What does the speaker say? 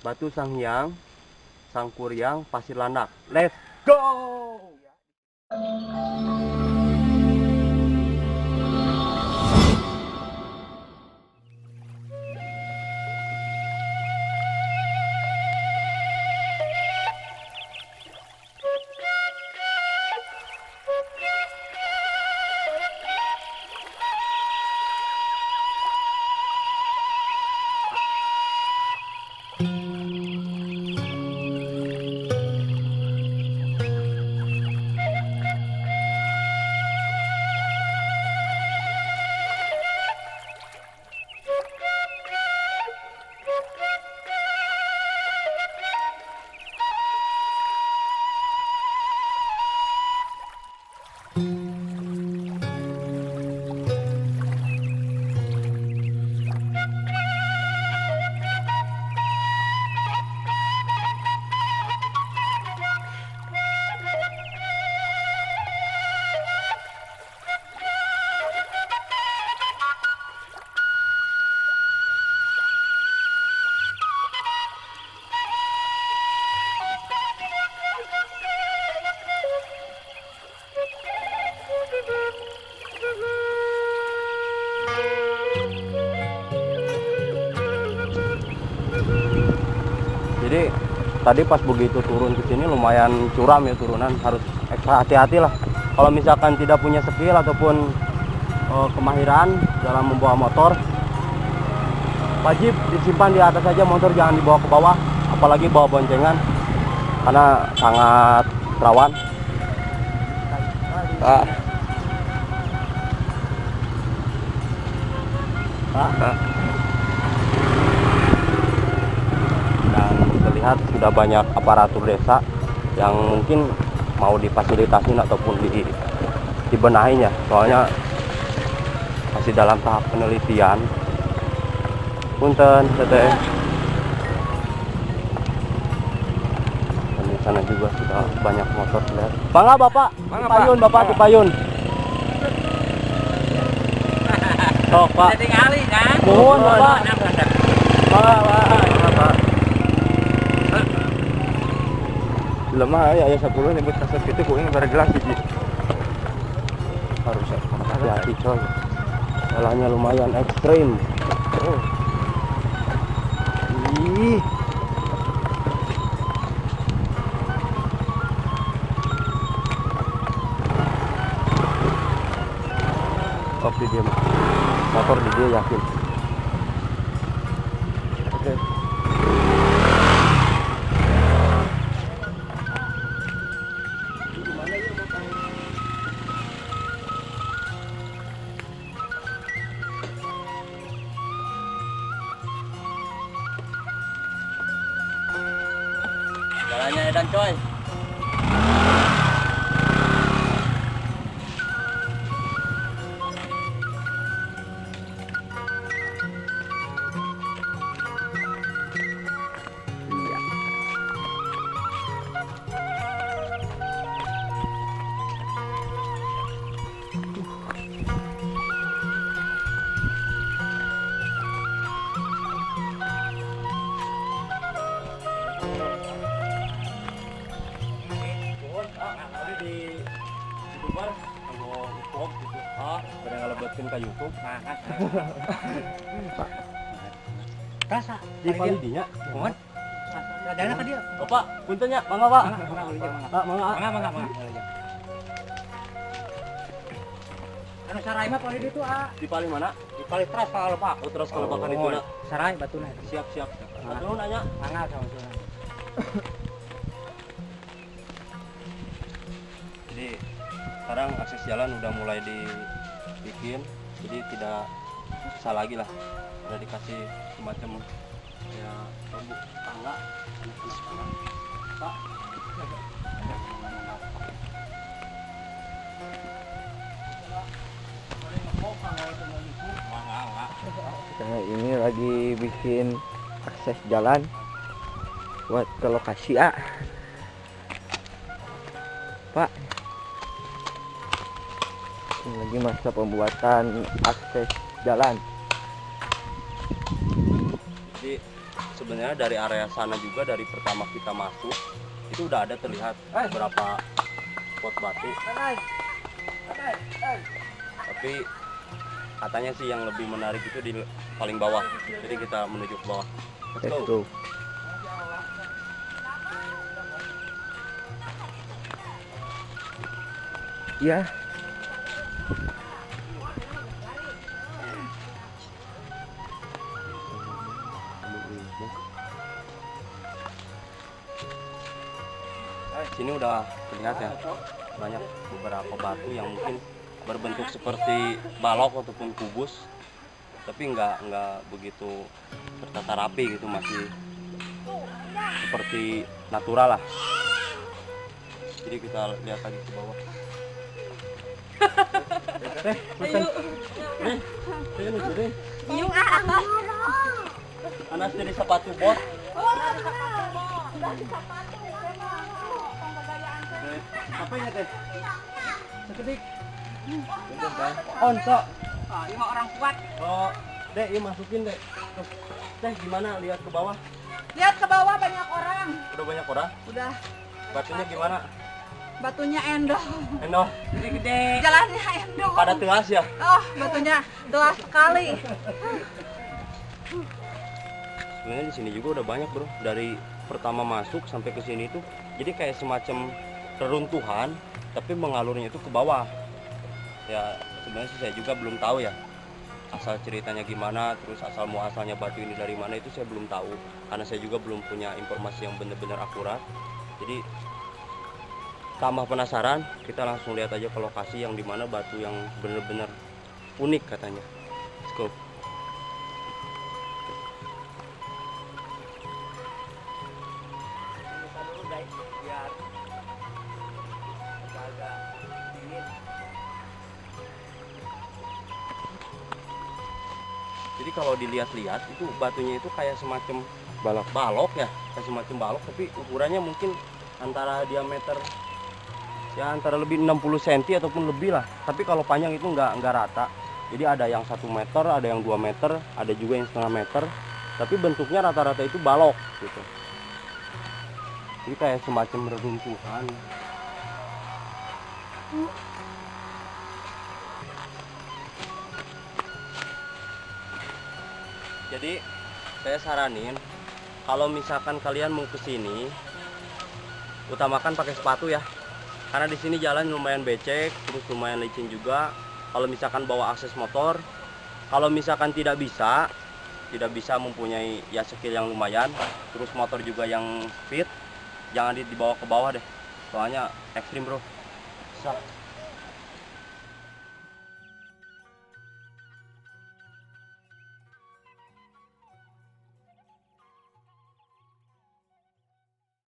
Batu Sanghyang, Sangkuryang, Pasir Landak. Let's go! Jadi tadi pas begitu turun ke sini lumayan curam ya turunan harus ekstra hati-hati lah. Kalau misalkan tidak punya skill ataupun eh, kemahiran dalam membawa motor, wajib disimpan di atas saja motor jangan dibawa ke bawah, apalagi bawa boncengan karena sangat rawan. Ah. Ah. dan terlihat sudah banyak aparatur desa yang mungkin mau difasilitasin ataupun di dibenahin ya soalnya masih dalam tahap penelitian. Punten teteh dan di sana juga sudah banyak motor lihat bangga bapak. Mangga, di payun Pak. bapak di payun. Sok pak. Kan. Mohon, Bapak. bangga pak lemah ya ya sepuluh nyebut kaset itu kok ini gelas biji harus hati-hati coy. Jalannya lumayan ekstrim. Oh. Ih. Oke dia motor di dia yakin Jalannya edan coy. di ke YouTube Nah, Rasa. di Palidinya Mohon. Dana ke dia. Bapak puntennya mangga Pak Mangga, mangga, mangga. Mangga Mangga. Anu sarai mah pali itu ah. di paling mana Di pali teras kalau Pak. oh terus kalau bakal itu nak Sarai batuna. siap siap Ah. Aduh nanya Mangga sama sana. jadi sekarang akses jalan udah mulai dibikin jadi tidak susah lagi lah. Udah dikasih semacam ya bambu tangga pak Nah, ini lagi bikin akses jalan buat ke lokasi A. Pak. Ini lagi masa pembuatan akses jalan. jadi sebenarnya dari area sana juga dari pertama kita masuk itu udah ada terlihat beberapa spot batu. Tapi katanya sih yang lebih menarik itu di paling bawah. Jadi kita menuju ke bawah. Let's go. Ya sini udah terlihat ya. Banyak beberapa batu yang mungkin berbentuk seperti balok ataupun kubus tapi nggak nggak begitu tertata rapi gitu masih seperti natural lah. Jadi kita lihat lagi ke bawah. Eh eh anas jadi sepatu bot sekedik on sok Oh, yung orang kuat. Oh, Dek, iya masukin, Dek. Dek, gimana lihat ke bawah? Lihat ke bawah banyak orang. Udah banyak orang? Udah Batunya gimana? batunya endong. Eno, Gede-gede. Jalannya endong. pada teras ya? Oh, batunya tua sekali. Sebenarnya di sini juga udah banyak, Bro. Dari pertama masuk sampai ke sini tuh jadi kayak semacam reruntuhan, tapi mengalurnya itu ke bawah. Ya, sebenarnya saya juga belum tahu ya. Asal ceritanya gimana, terus asal muasalnya batu ini dari mana itu saya belum tahu. Karena saya juga belum punya informasi yang benar-benar akurat. Jadi tambah penasaran, kita langsung lihat aja ke lokasi yang di mana batu yang benar-benar unik katanya. Let's go. Jadi kalau dilihat-lihat itu batunya itu kayak semacam balok balok ya, kayak semacam balok tapi ukurannya mungkin antara diameter ya antara lebih 60 cm ataupun lebih lah. Tapi kalau panjang itu nggak nggak rata. Jadi ada yang satu meter, ada yang 2 meter, ada juga yang setengah meter. Tapi bentuknya rata-rata itu balok gitu. Jadi kayak semacam reruntuhan. Jadi saya saranin kalau misalkan kalian mau ke sini utamakan pakai sepatu ya. Karena di sini jalan lumayan becek, terus lumayan licin juga. Kalau misalkan bawa akses motor, kalau misalkan tidak bisa, tidak bisa mempunyai ya skill yang lumayan, terus motor juga yang fit, jangan di- dibawa ke bawah deh. Soalnya ekstrim bro. Susah.